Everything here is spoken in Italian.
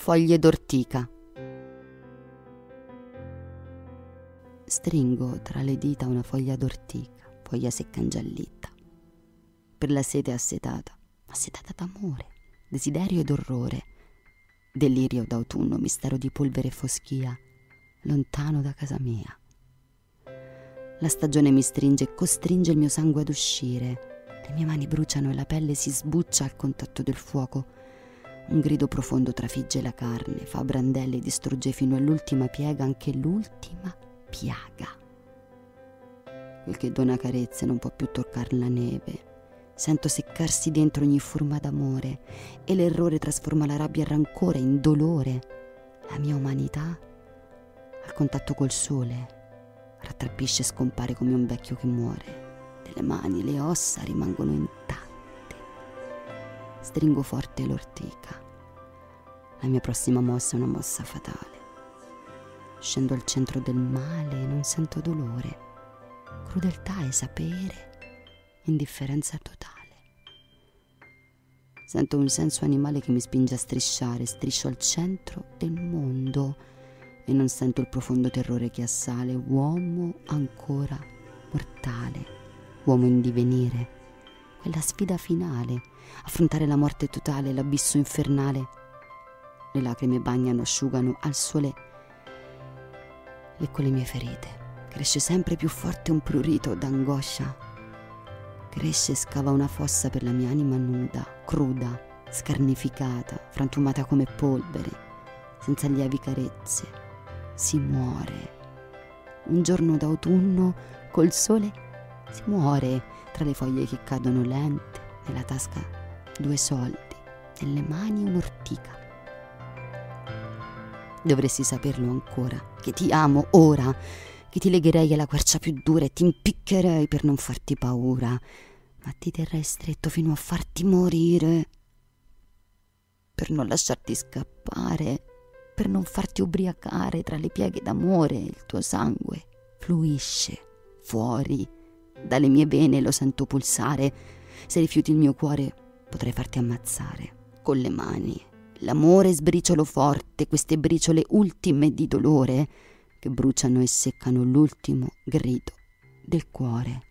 foglie d'ortica. Stringo tra le dita una foglia d'ortica, foglia secca ingiallita. Per la sete assetata, assetata d'amore, desiderio ed orrore, delirio d'autunno, mistero di polvere e foschia, lontano da casa mia. La stagione mi stringe e costringe il mio sangue ad uscire. Le mie mani bruciano e la pelle si sbuccia al contatto del fuoco. Un grido profondo trafigge la carne, fa brandelli e distrugge fino all'ultima piega anche l'ultima piaga. Quel che dona carezze non può più toccare la neve. Sento seccarsi dentro ogni forma d'amore e l'errore trasforma la rabbia e il rancore in dolore. La mia umanità al contatto col sole rattrappisce e scompare come un vecchio che muore. Le mani, le ossa rimangono intatte. Stringo forte l'ortica. La mia prossima mossa è una mossa fatale. Scendo al centro del male e non sento dolore. Crudeltà e sapere, indifferenza totale. Sento un senso animale che mi spinge a strisciare, striscio al centro del mondo e non sento il profondo terrore che assale, uomo ancora mortale, uomo in divenire, quella sfida finale, affrontare la morte totale, l'abisso infernale. Le lacrime bagnano, asciugano al sole lecco le mie ferite. Cresce sempre più forte un prurito d'angoscia. Cresce e scava una fossa per la mia anima nuda, cruda, scarnificata, frantumata come polvere, senza lievi carezze. Si muore. Un giorno d'autunno, col sole, si muore tra le foglie che cadono lente, nella tasca due soldi, nelle mani un'ortica. Dovresti saperlo ancora, che ti amo ora, che ti legherei alla quercia più dura e ti impiccherei per non farti paura, ma ti terrei stretto fino a farti morire, per non lasciarti scappare, per non farti ubriacare tra le pieghe d'amore, il tuo sangue fluisce fuori dalle mie vene, lo sento pulsare, se rifiuti il mio cuore potrei farti ammazzare. Con le mani. L'amore sbriciolo forte, queste briciole ultime di dolore che bruciano e seccano l'ultimo grido del cuore.